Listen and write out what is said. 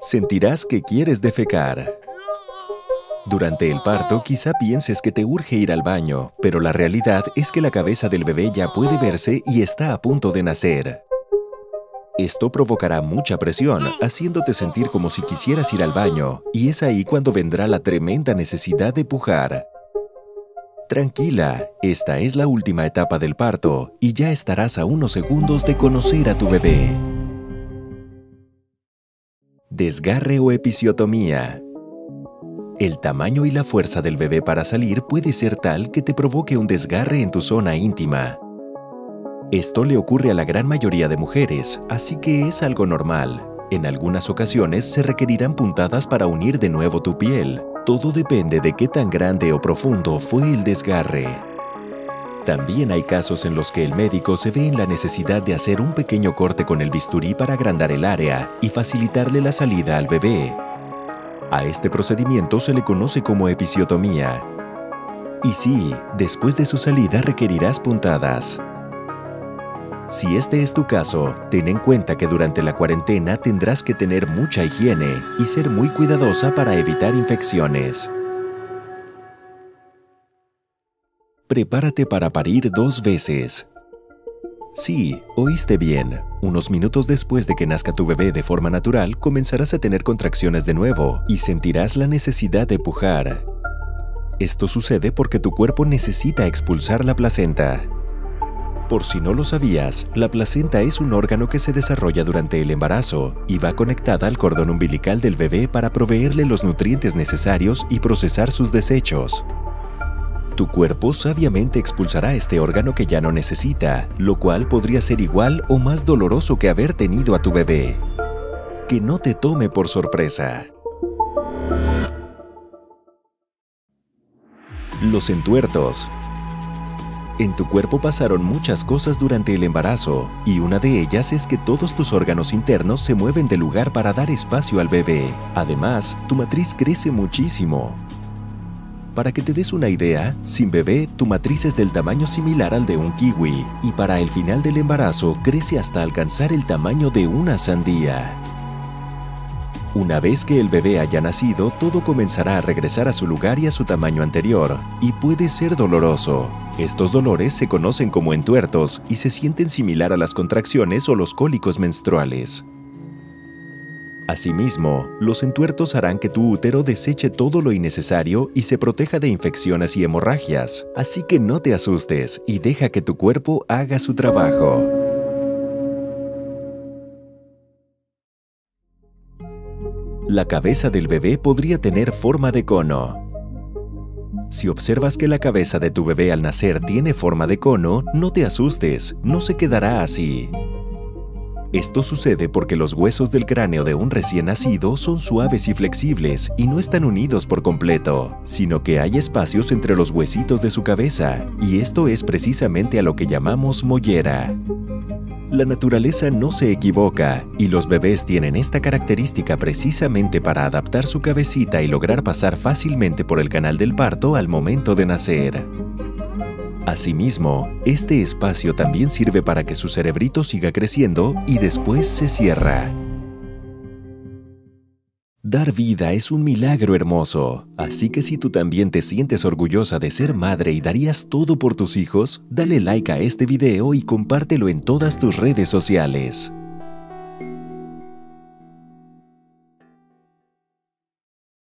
Sentirás que quieres defecar. Durante el parto quizá pienses que te urge ir al baño, pero la realidad es que la cabeza del bebé ya puede verse y está a punto de nacer. Esto provocará mucha presión, haciéndote sentir como si quisieras ir al baño, y es ahí cuando vendrá la tremenda necesidad de pujar. Tranquila, esta es la última etapa del parto y ya estarás a unos segundos de conocer a tu bebé. Desgarre o episiotomía. El tamaño y la fuerza del bebé para salir puede ser tal que te provoque un desgarre en tu zona íntima. Esto le ocurre a la gran mayoría de mujeres, así que es algo normal. En algunas ocasiones se requerirán puntadas para unir de nuevo tu piel. Todo depende de qué tan grande o profundo fue el desgarre. También hay casos en los que el médico se ve en la necesidad de hacer un pequeño corte con el bisturí para agrandar el área y facilitarle la salida al bebé. A este procedimiento se le conoce como episiotomía. Y sí, después de su salida requerirás puntadas. Si este es tu caso, ten en cuenta que durante la cuarentena tendrás que tener mucha higiene y ser muy cuidadosa para evitar infecciones. Prepárate para parir dos veces. Sí, oíste bien. Unos minutos después de que nazca tu bebé de forma natural, comenzarás a tener contracciones de nuevo y sentirás la necesidad de pujar. Esto sucede porque tu cuerpo necesita expulsar la placenta. Por si no lo sabías, la placenta es un órgano que se desarrolla durante el embarazo y va conectada al cordón umbilical del bebé para proveerle los nutrientes necesarios y procesar sus desechos. Tu cuerpo sabiamente expulsará este órgano que ya no necesita, lo cual podría ser igual o más doloroso que haber tenido a tu bebé. Que no te tome por sorpresa. Los entuertos. En tu cuerpo pasaron muchas cosas durante el embarazo, y una de ellas es que todos tus órganos internos se mueven de lugar para dar espacio al bebé. Además, tu matriz crece muchísimo, para que te des una idea, sin bebé, tu matriz es del tamaño similar al de un kiwi y para el final del embarazo crece hasta alcanzar el tamaño de una sandía. Una vez que el bebé haya nacido, todo comenzará a regresar a su lugar y a su tamaño anterior, y puede ser doloroso. Estos dolores se conocen como entuertos y se sienten similar a las contracciones o los cólicos menstruales. Asimismo, los entuertos harán que tu útero deseche todo lo innecesario y se proteja de infecciones y hemorragias, así que no te asustes y deja que tu cuerpo haga su trabajo. La cabeza del bebé podría tener forma de cono. Si observas que la cabeza de tu bebé al nacer tiene forma de cono, no te asustes, no se quedará así. Esto sucede porque los huesos del cráneo de un recién nacido son suaves y flexibles y no están unidos por completo, sino que hay espacios entre los huesitos de su cabeza, y esto es precisamente a lo que llamamos mollera. La naturaleza no se equivoca y los bebés tienen esta característica precisamente para adaptar su cabecita y lograr pasar fácilmente por el canal del parto al momento de nacer. Asimismo, este espacio también sirve para que su cerebrito siga creciendo y después se cierra. Dar vida es un milagro hermoso, así que si tú también te sientes orgullosa de ser madre y darías todo por tus hijos, dale like a este video y compártelo en todas tus redes sociales.